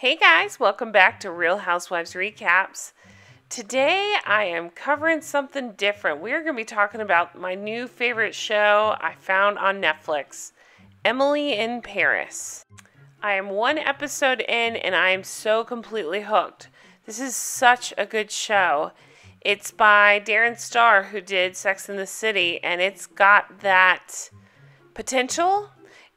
Hey guys, welcome back to Real Housewives Recaps. Today I am covering something different. We are going to be talking about my new favorite show I found on Netflix Emily in Paris. I am one episode in and I am so completely hooked. This is such a good show. It's by Darren Star, who did Sex in the City, and it's got that potential.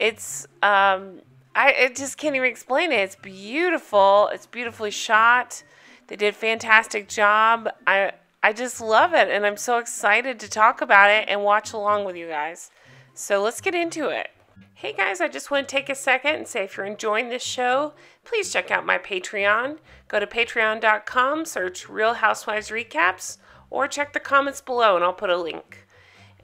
It's um, I, I just can't even explain it. It's beautiful. It's beautifully shot. They did a fantastic job. I I just love it, and I'm so excited to talk about it and watch along with you guys. So let's get into it. Hey guys, I just want to take a second and say if you're enjoying this show, please check out my Patreon. Go to patreon.com, search Real Housewives Recaps, or check the comments below and I'll put a link.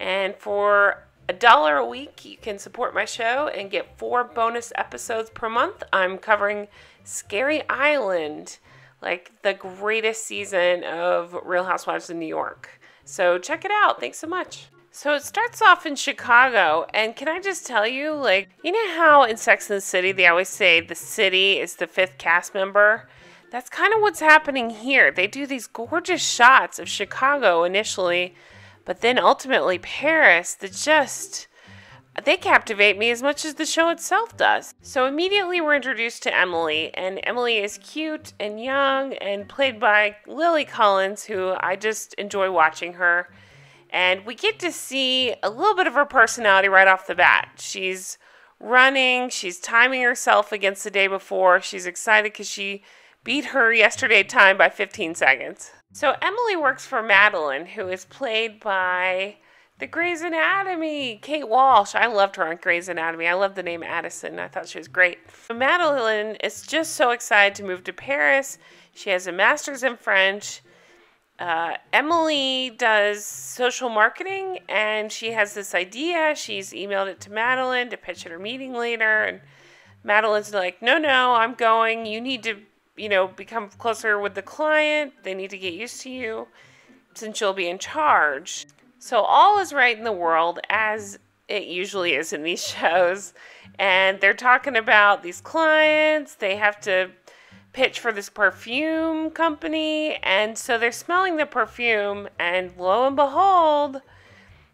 And for a dollar a week, you can support my show and get four bonus episodes per month. I'm covering Scary Island, like the greatest season of Real Housewives of New York. So check it out. Thanks so much. So it starts off in Chicago, and can I just tell you, like, you know how in Sex and the City they always say the city is the fifth cast member? That's kind of what's happening here. They do these gorgeous shots of Chicago initially, but then ultimately Paris that just they captivate me as much as the show itself does. So immediately we're introduced to Emily, and Emily is cute and young and played by Lily Collins, who I just enjoy watching her. And we get to see a little bit of her personality right off the bat. She's running, she's timing herself against the day before. She's excited because she beat her yesterday time by 15 seconds. So Emily works for Madeline, who is played by the Grey's Anatomy, Kate Walsh. I loved her on Grey's Anatomy. I love the name Addison. I thought she was great. Madeline is just so excited to move to Paris. She has a master's in French. Uh, Emily does social marketing and she has this idea. She's emailed it to Madeline to pitch at her meeting later. And Madeline's like, no, no, I'm going. You need to, you know, become closer with the client. They need to get used to you since you'll be in charge. So all is right in the world as it usually is in these shows. And they're talking about these clients. They have to pitch for this perfume company. And so they're smelling the perfume, and lo and behold,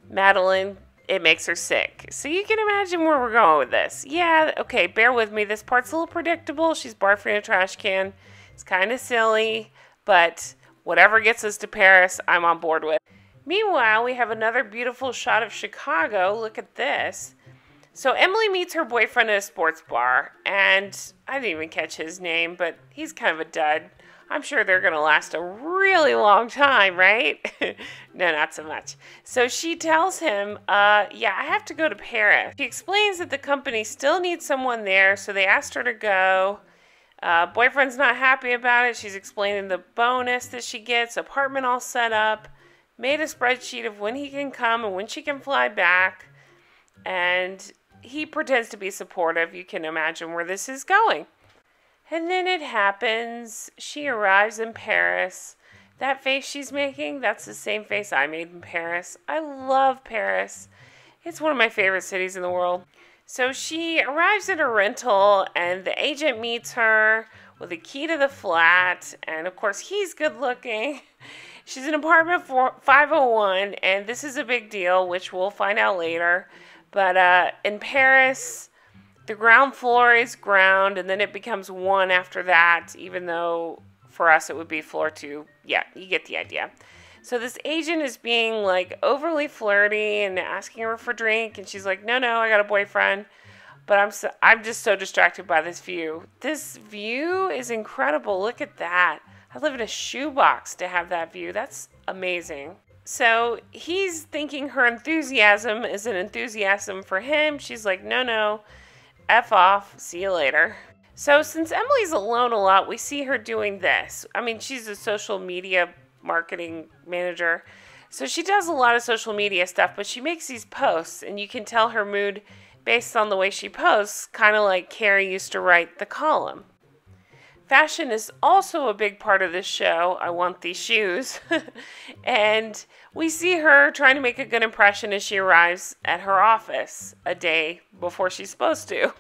Madeline, it makes her sick. So you can imagine where we're going with this. Yeah, okay, bear with me. This part's a little predictable. She's barfing in a trash can. It's kind of silly, but whatever gets us to Paris, I'm on board with. Meanwhile, we have another beautiful shot of Chicago. Look at this. So Emily meets her boyfriend at a sports bar, and I didn't even catch his name, but he's kind of a dud. I'm sure they're going to last a really long time, right? no, not so much. So she tells him, uh, yeah, I have to go to Paris. She explains that the company still needs someone there, so they asked her to go. Uh, boyfriend's not happy about it. She's explaining the bonus that she gets, apartment all set up, made a spreadsheet of when he can come and when she can fly back. And he pretends to be supportive. You can imagine where this is going. And then it happens. She arrives in Paris. That face she's making, that's the same face I made in Paris. I love Paris. It's one of my favorite cities in the world. So she arrives at a rental, and the agent meets her with a key to the flat. And of course, he's good looking. She's in apartment 501, and this is a big deal, which we'll find out later. But uh, in Paris, the ground floor is ground, and then it becomes one after that, even though for us it would be floor two. Yeah, you get the idea. So this agent is being like overly flirty and asking her for drink, and she's like, "No, no, I got a boyfriend." But I'm so, I'm just so distracted by this view. This view is incredible. Look at that. I live in a shoebox to have that view. That's amazing. So he's thinking her enthusiasm is an enthusiasm for him. She's like, no, no, F off, see you later. So since Emily's alone a lot, we see her doing this. I mean, she's a social media marketing manager. So she does a lot of social media stuff, but she makes these posts, and you can tell her mood based on the way she posts, kind of like Carrie used to write the column. Fashion is also a big part of this show. I want these shoes. and we see her trying to make a good impression as she arrives at her office a day before she's supposed to.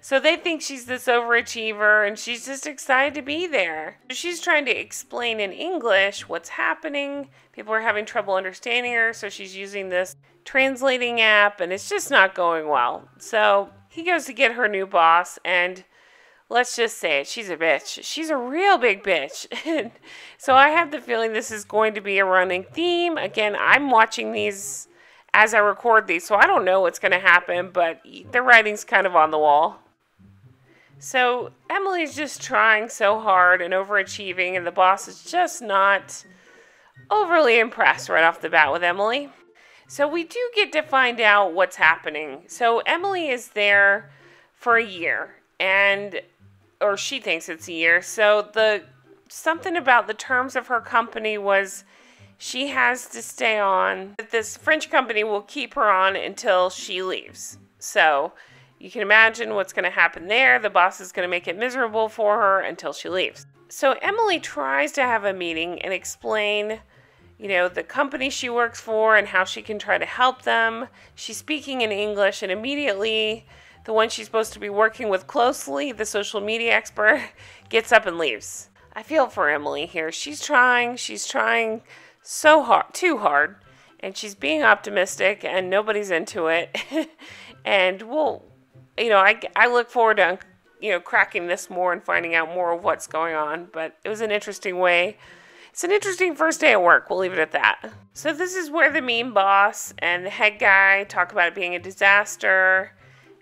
So they think she's this overachiever and she's just excited to be there. She's trying to explain in English what's happening. People are having trouble understanding her, so she's using this translating app and it's just not going well. So he goes to get her new boss and let's just say it, she's a bitch. She's a real big bitch. so I have the feeling this is going to be a running theme. Again, I'm watching these as I record these, so I don't know what's going to happen, but the writing's kind of on the wall. So Emily's just trying so hard and overachieving, and the boss is just not overly impressed right off the bat with Emily. So we do get to find out what's happening. So Emily is there for a year, and or she thinks it's a year. So the something about the terms of her company was she has to stay on. This French company will keep her on until she leaves. So you can imagine what's going to happen there. The boss is going to make it miserable for her until she leaves. So Emily tries to have a meeting and explain, you know, the company she works for and how she can try to help them. She's speaking in English, and immediately the one she's supposed to be working with closely, the social media expert, gets up and leaves. I feel for Emily here. She's trying, she's trying so hard, too hard, and she's being optimistic, and nobody's into it. and we'll you know, I, I look forward to, you know, cracking this more and finding out more of what's going on. But it was an interesting way. It's an interesting first day at work. We'll leave it at that. So this is where the mean boss and the head guy talk about it being a disaster.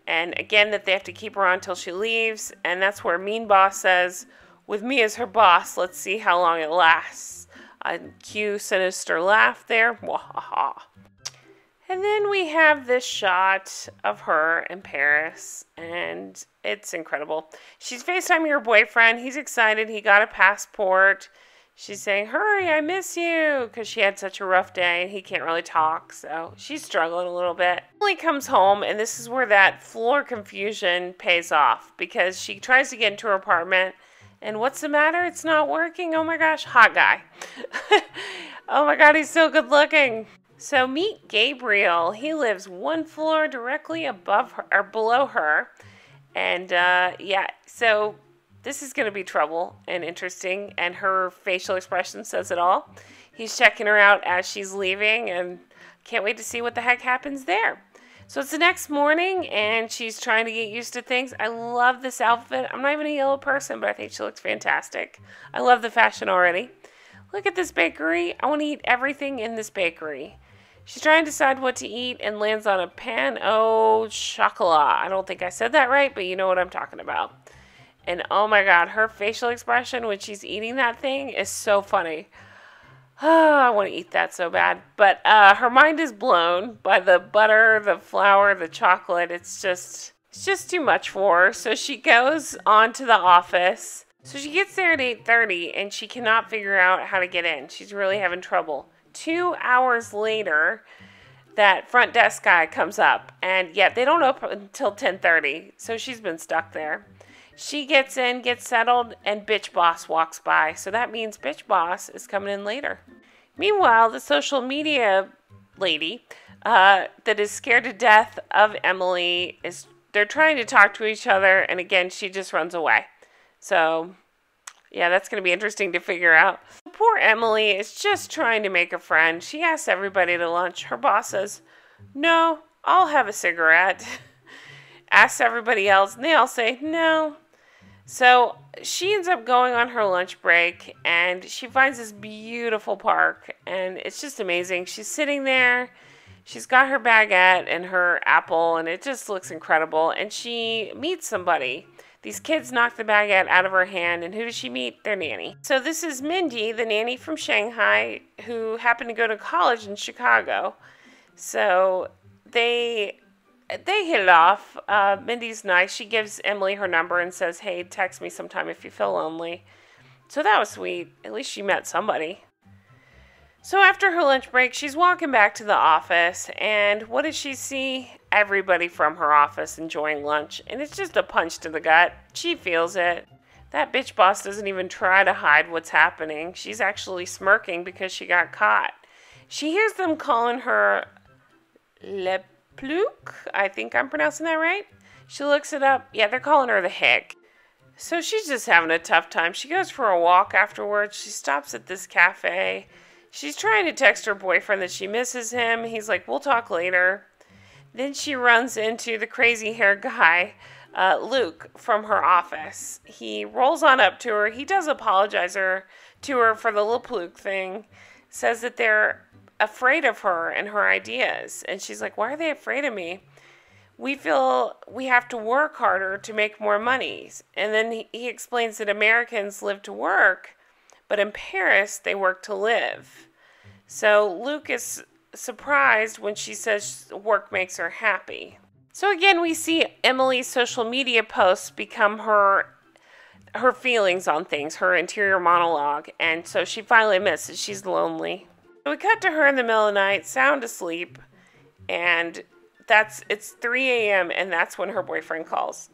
And again, that they have to keep her on until she leaves. And that's where mean boss says, with me as her boss, let's see how long it lasts. A cue sinister laugh there. Wahaha. And then we have this shot of her in Paris, and it's incredible. She's FaceTiming her boyfriend. He's excited. He got a passport. She's saying, Hurry, I miss you, because she had such a rough day and he can't really talk. So she's struggling a little bit. Emily comes home, and this is where that floor confusion pays off because she tries to get into her apartment. And what's the matter? It's not working. Oh my gosh, hot guy. oh my god, he's so good looking. So meet Gabriel. He lives one floor directly above her or below her. And uh, yeah, so this is going to be trouble and interesting. And her facial expression says it all. He's checking her out as she's leaving and can't wait to see what the heck happens there. So it's the next morning and she's trying to get used to things. I love this outfit. I'm not even a yellow person, but I think she looks fantastic. I love the fashion already. Look at this bakery. I want to eat everything in this bakery. She's trying to decide what to eat and lands on a pan au chocolat. I don't think I said that right, but you know what I'm talking about. And oh my god, her facial expression when she's eating that thing is so funny. Oh, I want to eat that so bad. But uh, her mind is blown by the butter, the flour, the chocolate. It's just, it's just too much for her. So she goes on to the office. So she gets there at 8:30 and she cannot figure out how to get in. She's really having trouble two hours later, that front desk guy comes up, and yet they don't open until 10:30. So she's been stuck there. She gets in, gets settled, and bitch boss walks by. So that means bitch boss is coming in later. Meanwhile, the social media lady uh, that is scared to death of Emily is they're trying to talk to each other, and again, she just runs away. So yeah, that's going to be interesting to figure out. Poor Emily is just trying to make a friend. She asks everybody to lunch. Her boss says, No, I'll have a cigarette. asks everybody else, and they all say, No. So she ends up going on her lunch break and she finds this beautiful park, and it's just amazing. She's sitting there. She's got her baguette and her apple, and it just looks incredible. And she meets somebody these kids knock the baguette out of her hand, and who does she meet? Their nanny. So this is Mindy, the nanny from Shanghai, who happened to go to college in Chicago. So they they hit it off. Uh, Mindy's nice. She gives Emily her number and says, "Hey, text me sometime if you feel lonely." So that was sweet. At least she met somebody. So after her lunch break, she's walking back to the office, and what does she see? Everybody from her office enjoying lunch, and it's just a punch to the gut. She feels it. That bitch boss doesn't even try to hide what's happening. She's actually smirking because she got caught. She hears them calling her Le Plouc. I think I'm pronouncing that right. She looks it up. Yeah, they're calling her the hick. So she's just having a tough time. She goes for a walk afterwards. She stops at this cafe. She's trying to text her boyfriend that she misses him. He's like, We'll talk later. Then she runs into the crazy hair guy, uh, Luc, from her office. He rolls on up to her. He does apologize her to her for the little Luke thing. Says that they're afraid of her and her ideas. And she's like, Why are they afraid of me? We feel we have to work harder to make more money. And then he, he explains that Americans live to work, but in Paris, they work to live. So Luc is surprised when she says work makes her happy. So again, we see Emily's social media posts become her her feelings on things, her interior monologue, and so she finally admits that she's lonely. We cut to her in the middle of the night, sound asleep, and that's it's 3 a.m. and that's when her boyfriend calls,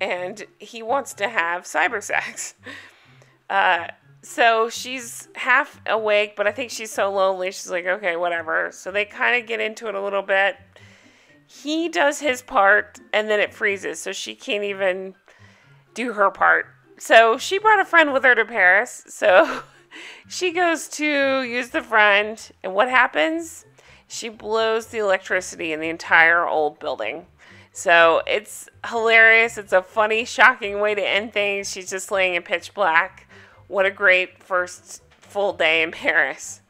and he wants to have cyber sex. Uh, so she's half awake, but I think she's so lonely. She's like, okay, whatever. So they kind of get into it a little bit. He does his part, and then it freezes, so she can't even do her part. So she brought a friend with her to Paris. So she goes to use the front, and what happens? She blows the electricity in the entire old building. So it's hilarious. It's a funny, shocking way to end things. She's just laying in pitch black. What a great first full day in Paris.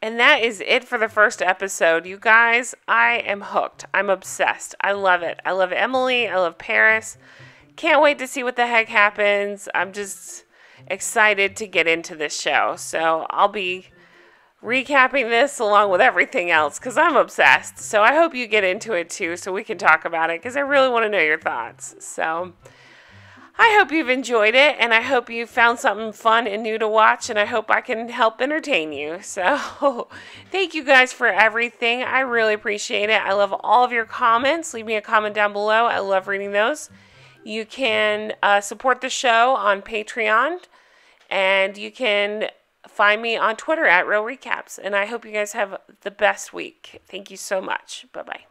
And that is it for the first episode. You guys, I am hooked. I'm obsessed. I love it. I love Emily. I love Paris. Can't wait to see what the heck happens. I'm just excited to get into this show. So I'll be recapping this along with everything else because I'm obsessed. So I hope you get into it too so we can talk about it because I really want to know your thoughts. So. I hope you've enjoyed it and I hope you found something fun and new to watch and I hope I can help entertain you. So, thank you guys for everything. I really appreciate it. I love all of your comments. Leave me a comment down below. I love reading those. You can uh, support the show on Patreon and you can find me on Twitter at Real Recaps. And I hope you guys have the best week. Thank you so much. Bye bye.